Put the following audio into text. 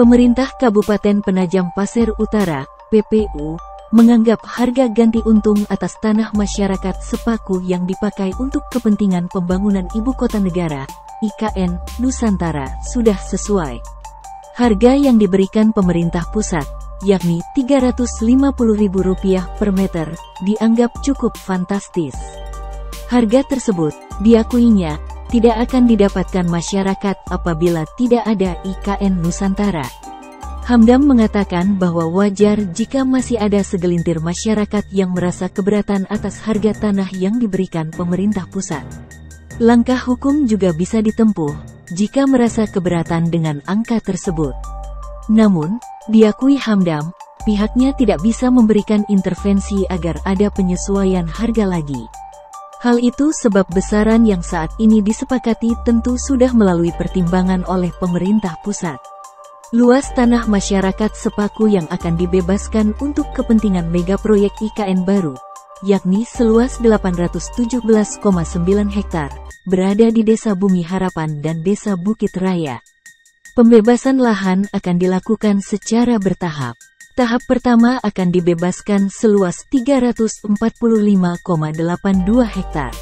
Pemerintah Kabupaten Penajam Pasir Utara, PPU, menganggap harga ganti untung atas tanah masyarakat sepaku yang dipakai untuk kepentingan pembangunan ibu kota negara, IKN, Nusantara, sudah sesuai. Harga yang diberikan pemerintah pusat, yakni Rp350.000 per meter, dianggap cukup fantastis. Harga tersebut, diakuinya, tidak akan didapatkan masyarakat apabila tidak ada IKN Nusantara. Hamdam mengatakan bahwa wajar jika masih ada segelintir masyarakat yang merasa keberatan atas harga tanah yang diberikan pemerintah pusat. Langkah hukum juga bisa ditempuh jika merasa keberatan dengan angka tersebut. Namun, diakui Hamdam, pihaknya tidak bisa memberikan intervensi agar ada penyesuaian harga lagi. Hal itu sebab besaran yang saat ini disepakati tentu sudah melalui pertimbangan oleh pemerintah pusat. Luas tanah masyarakat sepaku yang akan dibebaskan untuk kepentingan mega proyek IKN baru, yakni seluas 817,9 hektar, berada di Desa Bumi Harapan dan Desa Bukit Raya. Pembebasan lahan akan dilakukan secara bertahap. Tahap pertama akan dibebaskan seluas 345,82 hektar.